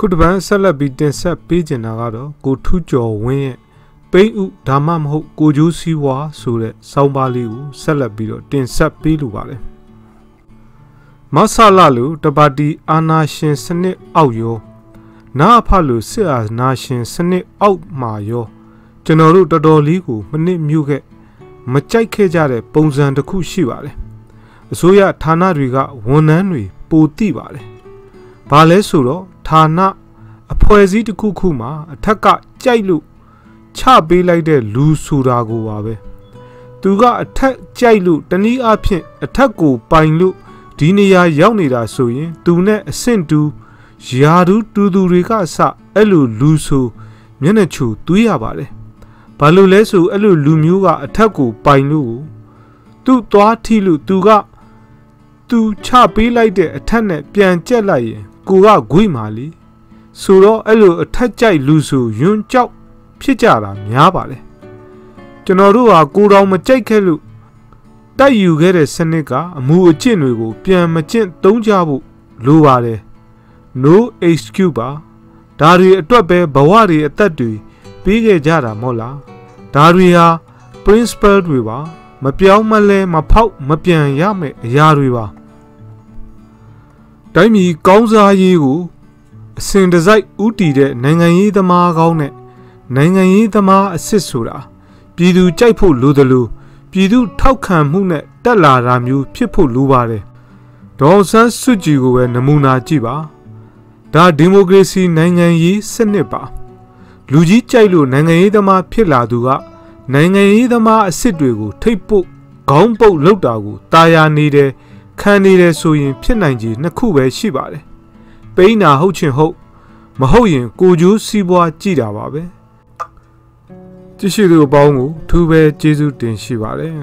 ခုတစ်ပန်းဆက်လက်ပြီးတင်ဆက်ပေးချင်တာကတော့ကိုထူးကျော်ဝင်းရဲ့ပိန်းဥဒါမှမဟုတ်ကိုကျိုးစည်းဝါဆိုတဲ့စောင်းပါးလေးကိုဆက်လက်ပြီးတော့တင်ဆက်ပေးလိုပါတယ်မဆလာလူတပါတီအာနာရှင်စနစ်အောက်ရောနာအဖလူစစ်အာနာရှင်စနစ်အောက်မှာရောကျွန်တော်တို့တော်တော်လေးကိုမနစ်မြို့ခဲ့မကြိုက်ခဲ့ကြတဲ့ပုံစံတစ်ခုရှိပါတယ်အစိုးရဌာနတွေကဝန်ထမ်းတွေပိုတိပါတယ်ဘာလဲဆိုတော့ ဌာနအဖွဲ့အစည်းတစ်ခုခုမှာအထက်ကကြိုက်လို့ချပေးလိုက်တဲ့လူဆိုတာကိုပါပဲသူကအထက်ကြိုက်လို့တနည်းအားဖြင့်အထက်ကိုပိုင်လို့ဒီနေရာရောက်နေတာဆိုရင် သူနဲ့အဆင့်တူယာဒူးတူသူတွေကအစအဲ့လိုလူဆိုမျက်နှာချူသွေးရပါတယ်ဘာလို့လဲဆိုအဲ့လိုလူမျိုးကအထက်ကိုပိုင်လို့သူ့သွားထီလို့သူကသူချပေးလိုက်တဲ့အထက်နဲ့ပြန်ကြက်လိုက်ရင် ကိုကဂွိမာလီဆိုတော့အဲ့လိုအထက်ကြိုက်လူဆိုယွန်းကြောက်ဖြစ်ကြတာများပါလေကျွန်တော်တို့ဟာကိုတော်မကြိုက်ခဲ့လို့တိုက်ယူခဲ့တဲ့စနစ်ကအမှုအကျင့်တွေကိုပြန်မကျင့်သုံးကြဖို့လိုပါတယ် no excuse ပါဒါတွေအတွက်ပဲဘဝတွေအသက်တွေပြီးခဲ့ကြတာမဟုတ်လားဒါတွေဟာ principle တွေပါ မပြောင်းမလဲမဖောက်မပြန်ရမယ့်အရာတွေပါ တိုင်းပြည်ကောင်းစားရေးကိုအစဉ်တစိုက်ဥတီတဲ့နိုင်ငံရေးသမားကောင်းနဲ့နိုင်ငံရေးသမားအစ်စ်ဆိုတာပြည်သူကြိုက်ဖို့လိုတယ်လို့ပြည်သူထောက်ခံမှုနဲ့တက်လာတာမျိုးဖြစ်ဖို့လိုပါတယ်ဒေါ်ဆန်းစုကြည်ကိုပဲနမူနာကြည့်ပါဒါဒီမိုကရေစီနိုင်ငံရေးစနစ်ပါလူကြီးကြိုက်လို့နိုင်ငံရေးသမားဖြစ်လာသူကနိုင်ငံရေးသမားအစ်စ်တွေကိုထိတ်ပုတ်ခေါင်းပုတ်လောက်တာကိုတာယာနေတယ် ခံနေတယ်ဆိုရင် ဖြစ်နိုင်ကြီးနှစ်ခုပဲရှိပါတယ်ပိန်းနာဟုတ်ချင်ဟုတ်မဟုတ်ရင် ကိုကျိုးစီးပွားကြည့်တာပါပဲကြည့်ရှိသူအပေါင်းကိုထူးပဲကျေးဇူးတင်ရှိပါတယ်